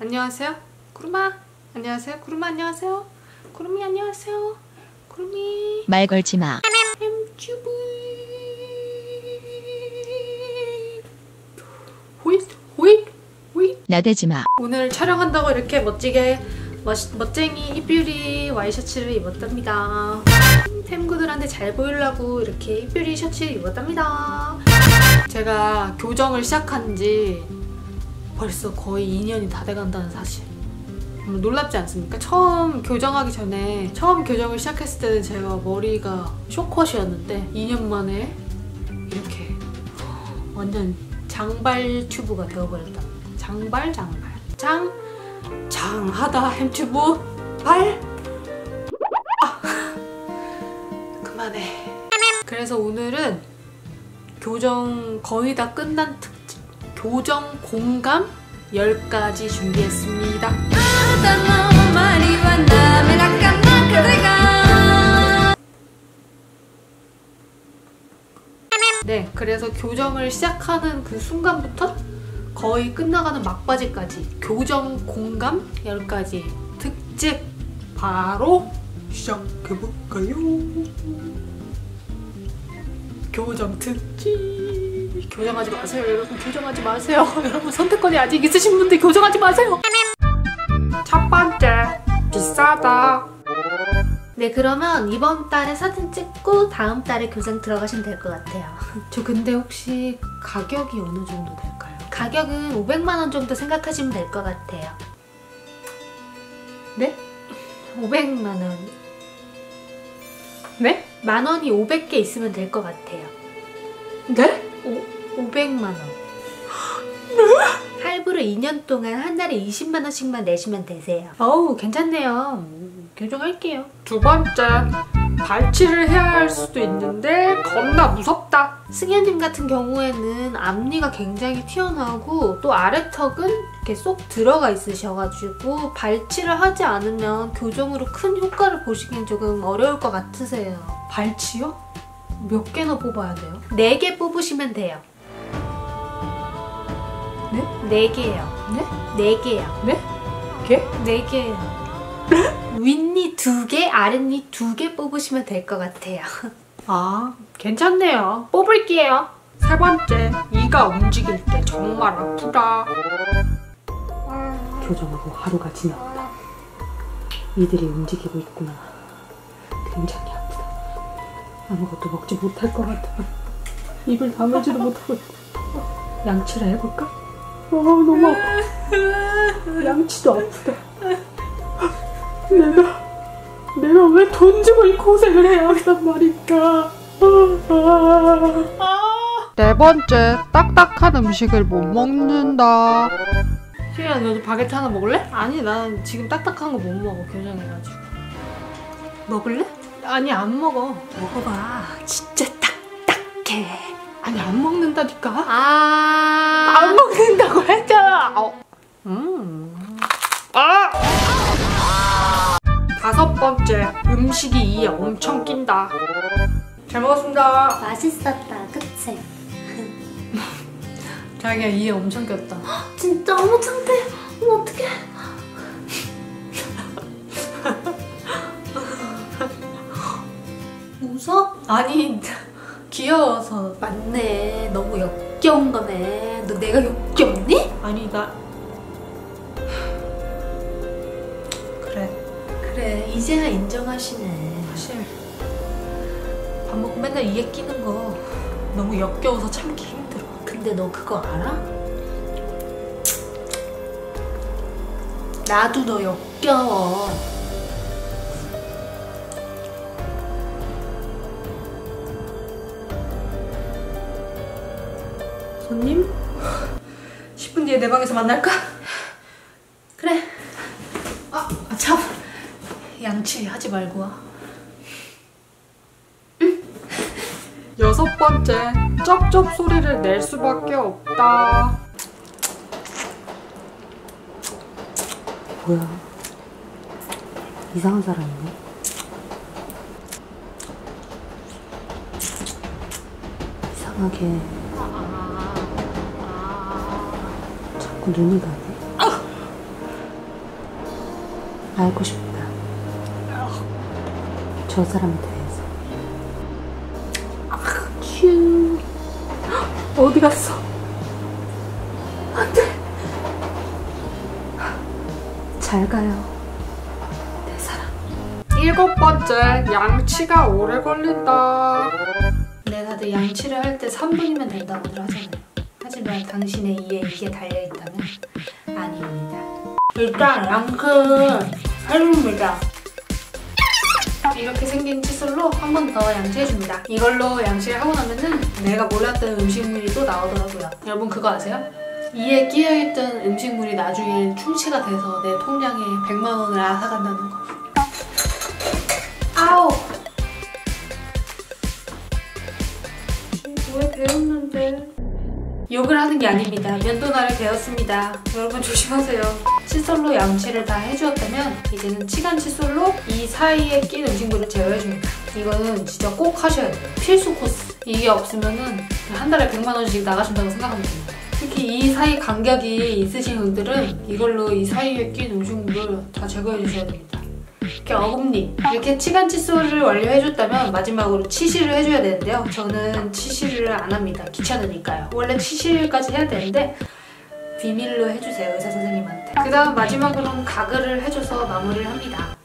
안녕하세요. 구름아. 안녕하세요. 구름아 안녕하세요. 구름이 안녕하세요. 구름이. 말 걸지 마. 햄튜브. 호잇 호잇 호잇. 나대지 마. 오늘 촬영한다고 이렇게 멋지게 멋, 멋쟁이 이뷰리 와이셔츠를 입었답니다. 템구들한테 잘 보이려고 이렇게 이뷰리 셔츠 입었답니다. 제가 교정을 시작한 지 벌써 거의 2년이 다 돼간다는 사실. 음, 놀랍지 않습니까? 처음 교정하기 전에 처음 교정을 시작했을 때는 제가 머리가 쇼컷이었는데 2년 만에 이렇게 완전 장발 튜브가 되어버렸다. 장발 장발 장 장하다 햄튜브 발 아. 그만해. 그래서 오늘은 교정 거의 다 끝난 특집 교정 공감 10가지 준비했습니다. 네, 그래서 교정을 시작하는 그 순간부터 거의 끝나가는 막바지까지 교정 공감 10가지 특집 바로 시작해볼까요? 교정 특집. 교정하지 마세요. 여러분 교정하지 마세요. 여러분 선택권이 아직 있으신 분들 교정하지 마세요. 첫 번째 비싸다. 네 그러면 이번 달에 사진 찍고 다음 달에 교정 들어가시면 될 것 같아요. 저 근데 혹시 가격이 어느 정도 될까요? 가격은 500만 원 정도 생각하시면 될 것 같아요. 네? 500만 원. 네? 만 원이 500개 있으면 될 것 같아요. 네? 오, 500만 원. 할부로 2년 동안 한 달에 20만 원씩만 내시면 되세요. 어우 괜찮네요. 음, 교정할게요. 두 번째 발치를 해야 할 수도 있는데 겁나 무섭다 승현님 같은 경우에는 앞니가 굉장히 튀어나오고 또 아래턱은 이렇게 쏙 들어가 있으셔가지고 발치를 하지 않으면 교정으로 큰 효과를 보시긴 조금 어려울 것 같으세요 발치요? 몇 개나 뽑아야 돼요? 4개 뽑으시면 돼요 네? 4개요 네? 4개요 네? 개? 4개예요 윗니 2개, 아랫니 2개 뽑으시면 될 것 같아요 아, 괜찮네요. 뽑을게요. 세 번째, 이가 움직일 때 정말 아프다. 교정하고 하루가 지났다. 이들이 움직이고 있구나. 굉장히 아프다. 아무것도 먹지 못할 것 같아. 입을 다물지도 못하고. 양치를 해볼까? 아 너무 아파. 양치도 아프다. 내가 내가 왜 돈 주고 이 고생을 해야 한단 말일까? 네 번째, 딱딱한 음식을 못 먹는다. 희야 너도 바게트 하나 먹을래? 아니 난 지금 딱딱한 거 못 먹어 교정해가지고 먹을래? 아니 안 먹어 먹어봐 진짜 딱딱해 아니, 안 먹는다니까? 아... 안 먹는다고 했잖아. 어. 음... 아! 다섯 번째, 음식이 이에 엄청 낀다. 잘 먹었습니다. 맛있었다. 그치? 자기야 이에 엄청 꼈다. 진짜? 어머 창피해. 어머 어떡해. 웃어? 아니 귀여워서. 맞네. 너무 역겨운 거네. 너 내가 역겹니? 아니 나 그래. 그래 이제야 인정하시네 밥 먹고 맨날 이에 끼는 거 너무 역겨워서 참기 힘들어 근데 너 그거 알아? 나도 너 역겨워 손님? 10분 뒤에 내 방에서 만날까? 그래 아, 아, 참 양치 하지 말고 와 여섯 번째, 쩝쩝 소리를 낼 수밖에 없다. 뭐야? 이상한 사람이네. 이상하게 자꾸 눈이 가네. 알고 싶다. 저 사람에 대해. 어디 갔어? 안 돼. 잘 가요. 내 사랑. 일곱 번째, 양치가 오래 걸린다. 네, 다들 양치를 할 때 3분이면 된다고들 하잖아요. 하지만 당신의 이에 이게 달려있다면 아닙니다. 일단 양치 해줍니다. 이렇게 생긴 칫솔로 한 번 더 양치해줍니다. 이걸로 양치를 하고 나면은 내가 몰랐던 음식물이 또 나오더라고요. 여러분 그거 아세요? 이에 끼어있던 음식물이 나중에 충치가 돼서 내 통장에 100만 원을 앗아간다는 거. 아우! 왜 배웠는데? 욕을 하는 게 아닙니다. 면도날을 배웠습니다. 여러분 조심하세요. 칫솔로 양치를 다 해주었다면 이제는 치간 칫솔로 이 사이에 낀 음식물을 제어해줍니다. 이거는 진짜 꼭 하셔야 돼요. 필수 코스. 이게 없으면은 한 달에 100만 원씩 나가신다고 생각하면 됩니다. 특히 이 사이 간격이 있으신 분들은 이걸로 이 사이에 낀 음식물을 다 제거해 주셔야 됩니다. 이렇게 어금니 이렇게 치간 칫솔을 완료해줬다면 마지막으로 치실을 해줘야 되는데요. 저는 치실을 안 합니다. 귀찮으니까요. 원래 치실까지 해야 되는데 비밀로 해주세요 의사 선생님한테. 그 다음 마지막으로는 가글을 해줘서 마무리를 합니다.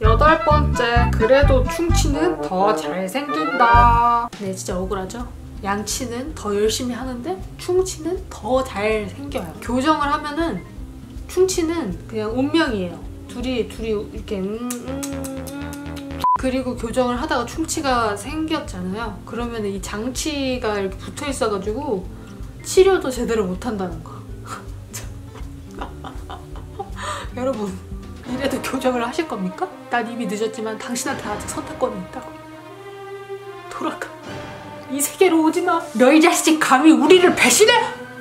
여덟 번째, 그래도 충치는 더 잘생긴다. 네, 진짜 억울하죠? 양치는 더 열심히 하는데 충치는 더 잘 생겨요. 교정을 하면은 충치는 그냥 운명이에요. 둘이 둘이 이렇게 음, 음, 음. 그리고 교정을 하다가 충치가 생겼잖아요. 그러면 이 장치가 이렇게 붙어 있어가지고 치료도 제대로 못 한다는 거. 여러분 이래도 교정을 하실 겁니까? 난 이미 늦었지만 당신한테 아직 선택권이 있다고. 이 세계로 오지 마. 너희 자식 감히 우리를 배신해?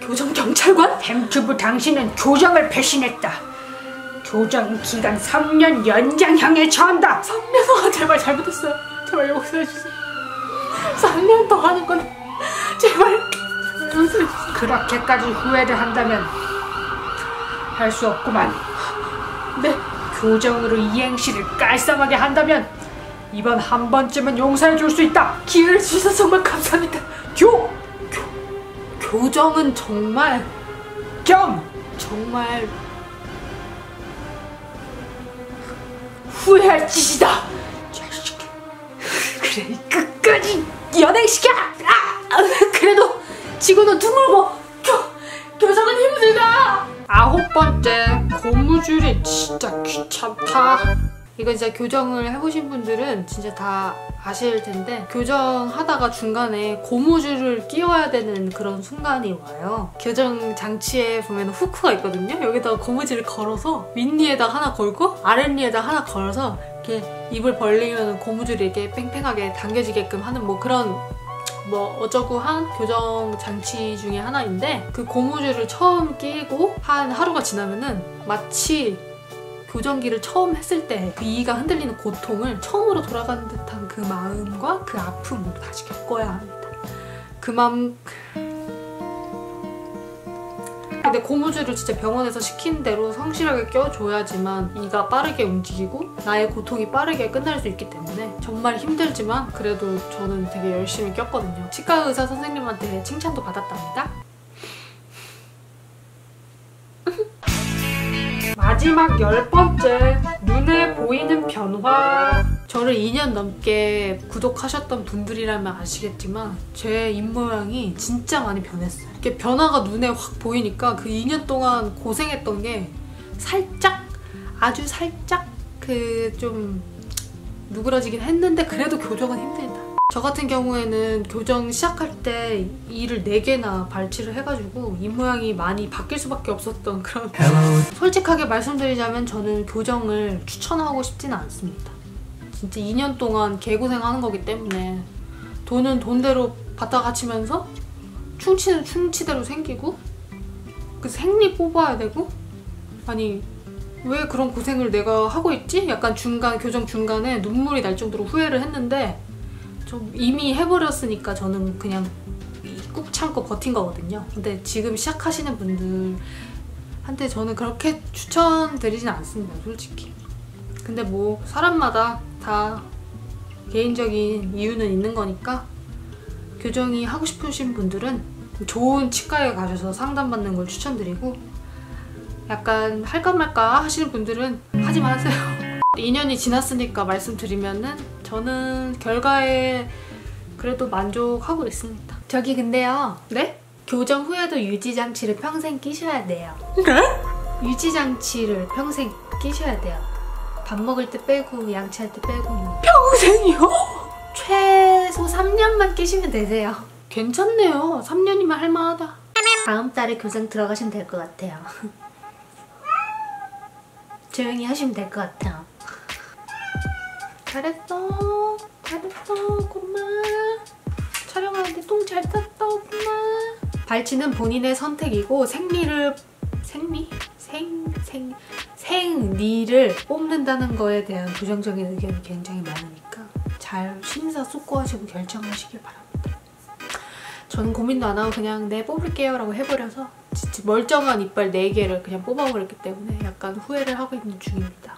교정 경찰관? 햄튜브 당신은 교정을 배신했다. 교정 기간 3년 연장형에 처한다. 3년 동안 제발 잘못했어요. 제발 용서해 주세요. 3년 더 하는 건 제발 용서해 주세요. 그렇게까지 후회를 한다면 할 수 없구만. 네. 교정으로 이행시를 깔쌈하게 한다면 이번 한 번쯤은 용서해 줄 수 있다. 기회를 주셔서 정말 감사합니다. 교! 교정은 정말 경! 정말 후회할 짓이다. 자식. 그래 끝까지 연행시켜. 아! 그래도 지구는 둥글고 교, 교정은 힘들다. 아홉 번째 고무줄이 진짜 귀찮다. 이거 진짜 교정을 해보신 분들은 진짜 다 아실 텐데 교정하다가 중간에 고무줄을 끼워야 되는 그런 순간이 와요. 교정 장치에 보면 후크가 있거든요. 여기다가 고무줄을 걸어서 윗니에다 하나 걸고 아랫니에다 하나 걸어서 이렇게 입을 벌리면 고무줄이 이렇게 팽팽하게 당겨지게끔 하는 뭐 그런 뭐 어쩌고 한 교정 장치 중에 하나인데 그 고무줄을 처음 끼고 한 하루가 지나면은 마치 교정기를 처음 했을 때그 이가 흔들리는 고통을 처음으로 돌아가는 듯한 그 마음과 그 아픔을 다시 겪어야 합니다. 그 마음 근데 고무줄을 진짜 병원에서 시킨 대로 성실하게 껴줘야지만 이가 빠르게 움직이고 나의 고통이 빠르게 끝날 수 있기 때문에 정말 힘들지만 그래도 저는 되게 열심히 꼈거든요. 치과 의사 선생님한테 칭찬도 받았답니다. 마지막 열 번째 눈에 보이는 변화. 저를 2년 넘게 구독하셨던 분들이라면 아시겠지만 제 입모양이 진짜 많이 변했어요. 이렇게 변화가 눈에 확 보이니까 그 2년 동안 고생했던 게 살짝 아주 살짝 그 좀 누그러지긴 했는데 그래도 교정은 힘들다. 저 같은 경우에는 교정 시작할 때 이를 4개나 발치를 해가지고 입 모양이 많이 바뀔 수밖에 없었던 그런 솔직하게 말씀드리자면 저는 교정을 추천하고 싶지는 않습니다. 진짜 2년 동안 개고생하는 거기 때문에 돈은 돈대로 받다 갇히면서 충치는 충치대로 생기고 그 생리 뽑아야 되고 아니 왜 그런 고생을 내가 하고 있지? 약간 중간 교정 중간에 눈물이 날 정도로 후회를 했는데 좀 이미 해버렸으니까 저는 그냥 꾹 참고 버틴 거거든요. 근데 지금 시작하시는 분들한테 저는 그렇게 추천드리진 않습니다, 솔직히. 근데 뭐 사람마다 다 개인적인 이유는 있는 거니까 교정이 하고 싶으신 분들은 좋은 치과에 가셔서 상담받는 걸 추천드리고 약간 할까 말까 하시는 분들은 하지 마세요. 2년이 지났으니까 말씀드리면은 저는 결과에 그래도 만족하고 있습니다. 저기 근데요. 네? 교정 후에도 유지장치를 평생 끼셔야 돼요. 네? 유지장치를 평생 끼셔야 돼요. 밥 먹을 때 빼고 양치할 때 빼고 평생이요? 최소 3년만 끼시면 되세요. 괜찮네요. 3년이면 할만하다. 다음 달에 교정 들어가시면 될 것 같아요. 조용히 하시면 될 것 같아요. 잘했어. 잘했어. 고마워. 촬영하는데 똥 잘 쌌어. 고마워. 발치는 본인의 선택이고 생리를 생리? 생, 생, 생리를 뽑는다는 거에 대한 부정적인 의견이 굉장히 많으니까 잘 심사숙고하시고 결정하시길 바랍니다. 저는 고민도 안 하고 그냥 네 뽑을게요 라고 해버려서 진짜 멀쩡한 이빨 4개를 그냥 뽑아버렸기 때문에 약간 후회를 하고 있는 중입니다.